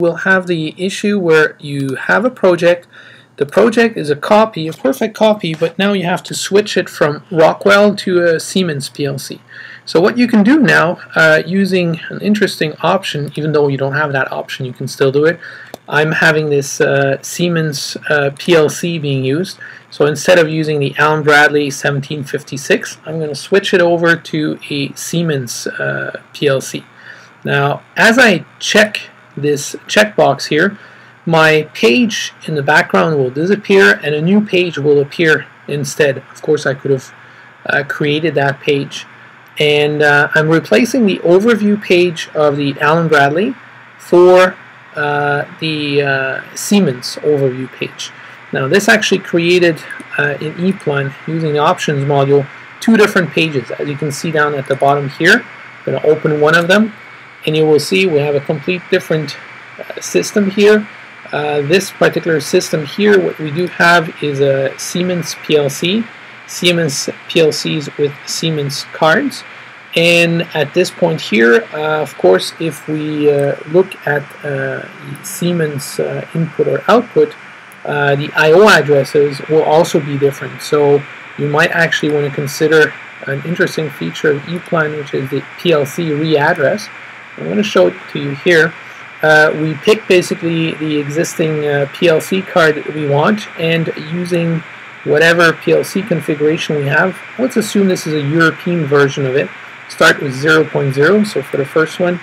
will have the issue where you have a project, the project is a copy, a perfect copy, but now you have to switch it from Rockwell to a Siemens PLC. So what you can do now, uh, using an interesting option, even though you don't have that option, you can still do it. I'm having this uh, Siemens uh, PLC being used. So instead of using the Allen Bradley 1756, I'm going to switch it over to a Siemens uh, PLC. Now, as I check this checkbox here, my page in the background will disappear and a new page will appear instead. Of course, I could have uh, created that page. And uh, I'm replacing the overview page of the Allen Bradley for uh, the uh, Siemens overview page. Now this actually created uh, in ePlan using the options module two different pages as you can see down at the bottom here. I'm going to open one of them and you will see we have a complete different uh, system here. Uh, this particular system here what we do have is a Siemens PLC, Siemens PLCs with Siemens cards and at this point here, uh, of course, if we uh, look at uh, Siemens uh, input or output, the I.O. addresses will also be different. So you might actually want to consider an interesting feature of ePlan, which is the PLC readdress. I'm going to show it to you here. Uh, we pick basically the existing PLC card that we want, and using whatever PLC configuration we have, let's assume this is a European version of it start with 0.0, so for the first one,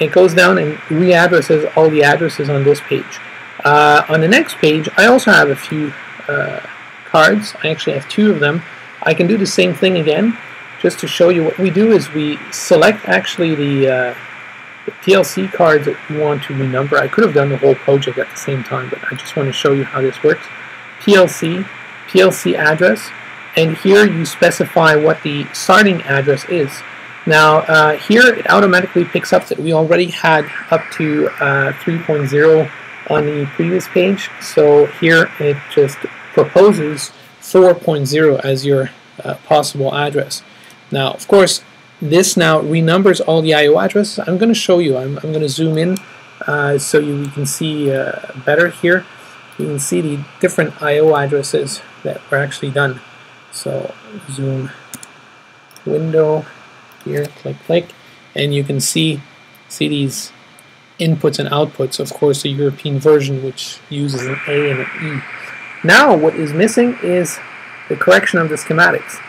it goes down and readdresses all the addresses on this page. Uh, on the next page, I also have a few uh, cards. I actually have two of them. I can do the same thing again, just to show you what we do is we select actually the, uh, the PLC cards that you want to renumber. I could have done the whole project at the same time, but I just want to show you how this works. PLC, PLC address, and here you specify what the starting address is. Now uh, here it automatically picks up that we already had up to uh, 3.0 on the previous page so here it just proposes 4.0 as your uh, possible address. Now of course this now renumbers all the I.O. addresses. I'm going to show you. I'm, I'm going to zoom in uh, so you, you can see uh, better here. You can see the different I.O. addresses that were actually done. So zoom window here, click, click, and you can see see these inputs and outputs. Of course, the European version, which uses an A and an E. Now, what is missing is the correction of the schematics.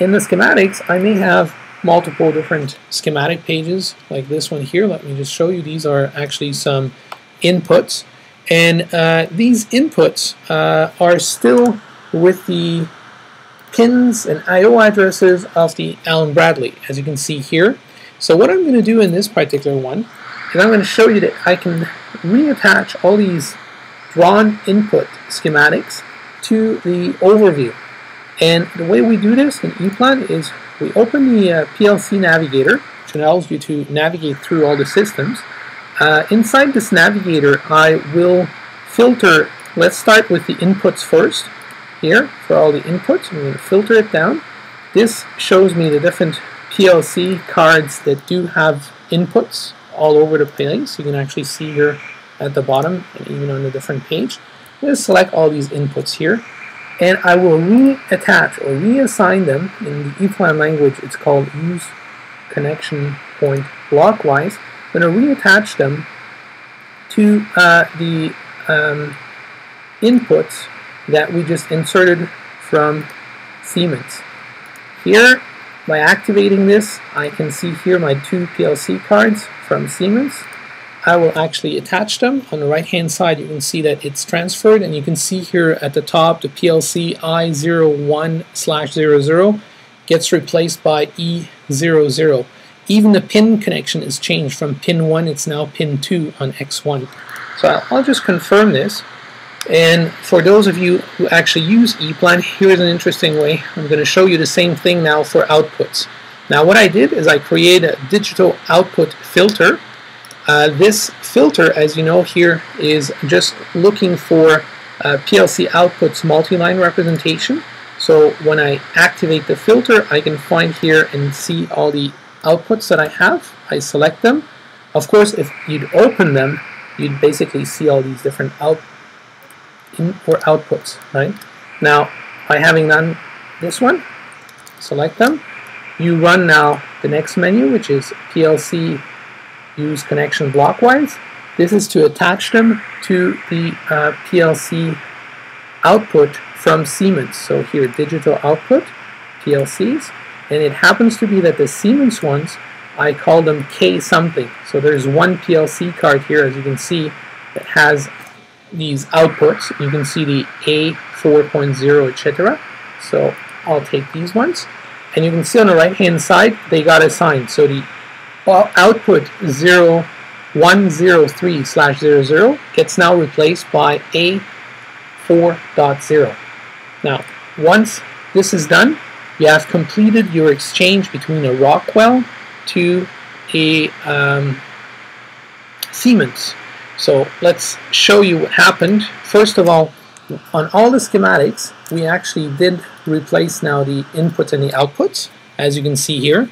In the schematics, I may have multiple different schematic pages, like this one here. Let me just show you. These are actually some inputs. And uh, these inputs uh, are still with the pins and I.O. addresses of the Allen Bradley, as you can see here. So what I'm going to do in this particular one is I'm going to show you that I can reattach all these drawn input schematics to the overview. And the way we do this in ePlan is we open the uh, PLC Navigator, which allows you to navigate through all the systems. Uh, inside this navigator, I will filter, let's start with the inputs first here for all the inputs. I'm going to filter it down. This shows me the different PLC cards that do have inputs all over the place. You can actually see here at the bottom and even on a different page. I'm going to select all these inputs here and I will reattach or reassign them in the ePlan language. It's called use connection point blockwise. I'm going to reattach them to uh, the um, inputs that we just inserted from Siemens. Here, by activating this, I can see here my two PLC cards from Siemens. I will actually attach them. On the right hand side you can see that it's transferred and you can see here at the top the PLC I01 slash 00 gets replaced by E00. Even the pin connection is changed from pin 1 it's now pin 2 on X1. So I'll just confirm this. And for those of you who actually use ePlan, here's an interesting way. I'm going to show you the same thing now for outputs. Now what I did is I created a digital output filter. Uh, this filter, as you know here, is just looking for uh, PLC outputs multi-line representation. So when I activate the filter, I can find here and see all the outputs that I have. I select them. Of course, if you'd open them, you'd basically see all these different out in or outputs, right? Now, by having done this one, select them, you run now the next menu, which is PLC use connection blockwise. This is to attach them to the uh, PLC output from Siemens. So here, digital output, PLCs, and it happens to be that the Siemens ones, I call them K something. So there's one PLC card here, as you can see, that has these outputs. You can see the A4.0, etc. So I'll take these ones. And you can see on the right hand side, they got assigned. So the output 0103 slash 00 gets now replaced by A4.0. Now, once this is done, you have completed your exchange between a Rockwell to a um, Siemens. So let's show you what happened. First of all, on all the schematics, we actually did replace now the inputs and the outputs, as you can see here.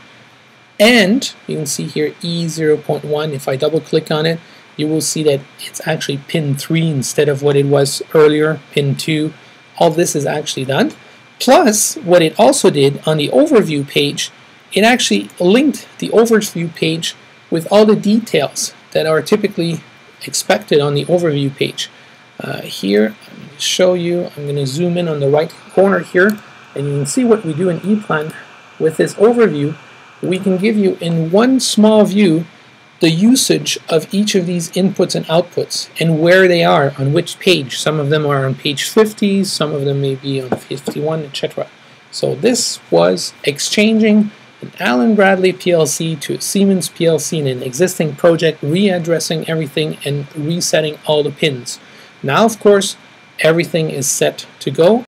And you can see here E0.1, if I double click on it, you will see that it's actually pin 3 instead of what it was earlier, pin 2. All this is actually done. Plus, what it also did on the overview page, it actually linked the overview page with all the details that are typically expected on the overview page. Uh, here, I'm going to show you, I'm going to zoom in on the right corner here, and you can see what we do in ePlan with this overview. We can give you in one small view the usage of each of these inputs and outputs and where they are on which page. Some of them are on page 50, some of them may be on 51, etc. So this was exchanging an Allen Bradley PLC to a Siemens PLC in an existing project, readdressing everything and resetting all the pins. Now, of course, everything is set to go